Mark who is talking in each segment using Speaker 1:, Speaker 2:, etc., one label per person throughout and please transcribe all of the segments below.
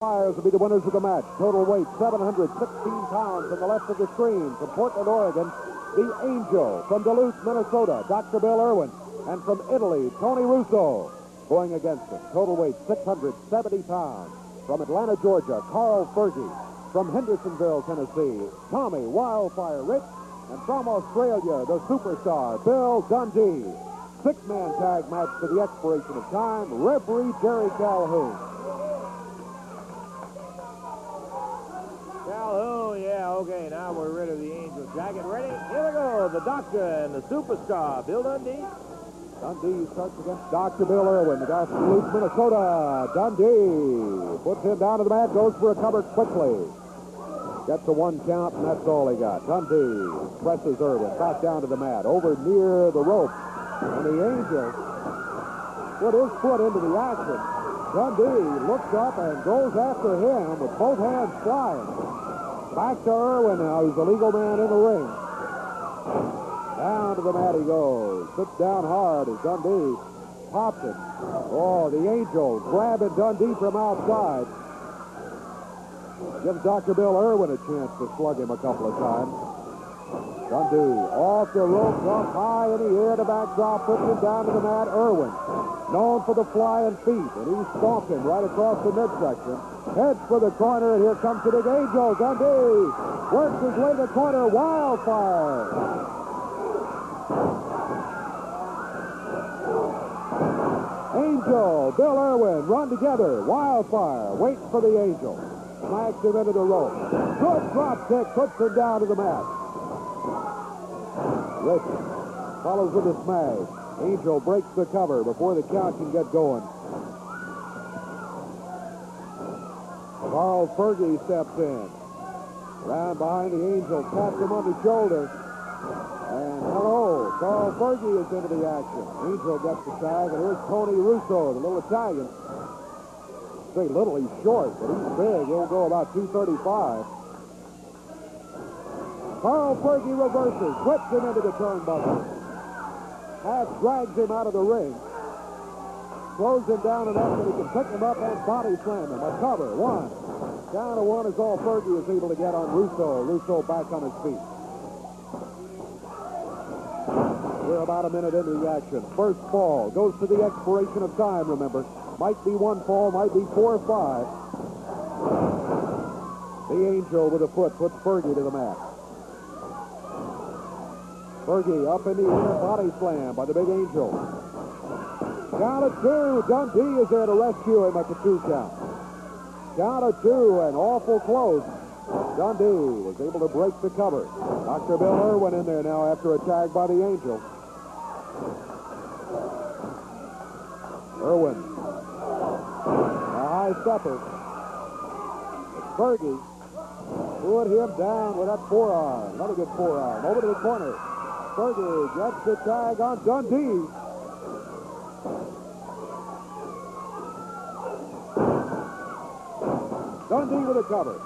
Speaker 1: Flyers will be the winners of the match. Total weight 716 pounds on the left of the screen. From Portland, Oregon, the Angel. From Duluth, Minnesota, Dr. Bill Irwin. And from Italy, Tony Russo. Going against him. Total weight 670 pounds. From Atlanta, Georgia, Carl Fergie. From Hendersonville, Tennessee, Tommy Wildfire Rich. And from Australia, the superstar, Bill Dundee. Six-man tag match to the expiration of time. Referee Jerry. Calhoun,
Speaker 2: yeah, okay, now we're rid jacket. Ready? Here we go. The Doctor and the Superstar, Bill Dundee.
Speaker 1: Dundee starts against Dr. Bill Irwin, the guy from Duluth, Minnesota. Dundee puts him down to the mat, goes for a cover quickly. Gets a one count, and that's all he got. Dundee presses Irwin back down to the mat, over near the rope. And the Angel put his foot into the action. Dundee looks up and goes after him with both hands flying. Back to Irwin now, who's the legal man in the ring. Down to the mat he goes. Sits down hard as Dundee pops it. Oh, the Angel grabbing Dundee from outside. Gives Dr. Bill Irwin a chance to slug him a couple of times. Dundee off the rope, up high in the air, the backdrop, puts him down to the mat. Irwin, known for the flying feet, and he stomped him right across the midsection. Heads for the corner, and here comes the big Angel. Dundee works his way to the corner. Wildfire. Angel, Bill Irwin run together. Wildfire waits for the Angel. Smacks him into the rope. Good drop kick, puts him down to the mat. Follows with a smash. Angel breaks the cover before the count can get going. Carl Fergie steps in. Round behind the Angel, taps him on the shoulder. And hello, Carl Fergie is into the action. Angel gets the tag, and here's Tony Russo, the little Italian. Say little, he's short, but he's big. He'll go about 235. Carl Fergie reverses, whips him into the turnbuckle. Half drags him out of the ring. Throws him down enough that he can pick him up and body slam him. A cover, one. Down to one is all Fergie is able to get on Russo. Russo back on his feet. We're about a minute into the action. First fall goes to the expiration of time, remember. Might be one fall, might be four or five. The Angel with a foot puts Fergie to the mat. Fergie up in the air, body slam by the big Angel. Count of two. Dundee is there to rescue him at the two count. Count of two and awful close. Dundee was able to break the cover. Dr. Bill Irwin in there now after a tag by the Angel. Irwin. A high stepper. Fergie put him down with that forearm. Another good forearm. Over to the corner. Fergie gets the tag on Dundee. Dundee with a cover.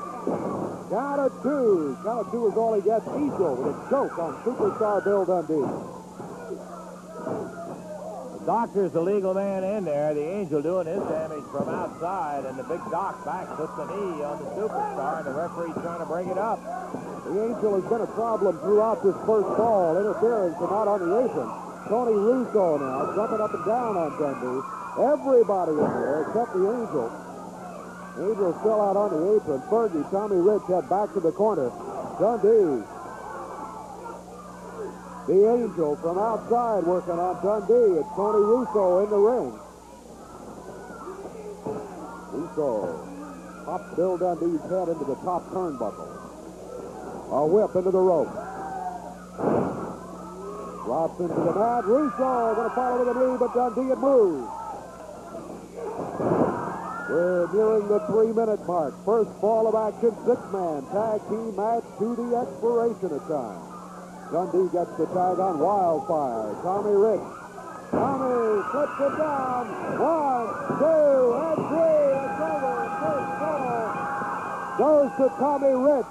Speaker 1: Count of two. Count of two is all he gets. Eagle with a choke on superstar Bill Dundee.
Speaker 2: Doctor's the legal man in there. The Angel doing his damage from outside, and the big Doc back puts the knee on the Superstar, and the referee's trying to bring it up.
Speaker 1: The Angel has been a problem throughout this first ball. Interference from out on the apron. Tony Russo now jumping up and down on Dundee. Everybody in there except the Angel. Angel still out on the apron. Fergie, Tommy Rich head back to the corner. Dundee. The Angel from outside working on Dundee. It's Tony Russo in the ring. Russo pops Bill Dundee's head into the top turnbuckle. A whip into the rope. Drops into the mat. Russo going to follow with a knee, but Dundee had moved. We're nearing the three-minute mark. First ball of action, six-man tag team match to the expiration of time. Dundee gets the tag on Wildfire. Tommy Rich. Tommy flips it down. One, two, and three. It's over. First ball goes to Tommy Rich.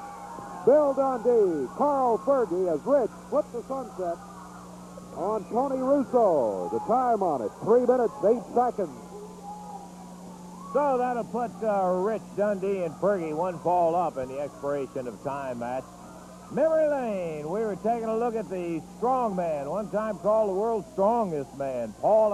Speaker 1: Bill Dundee. Carl Fergie as Rich flips the sunset on Tony Russo. The time on it, three minutes, eight seconds.
Speaker 2: So that'll put uh, Rich Dundee and Fergie one fall up in the expiration of time match. Memory lane, we were taking a look at the strong man, one time called the world's strongest man, Paul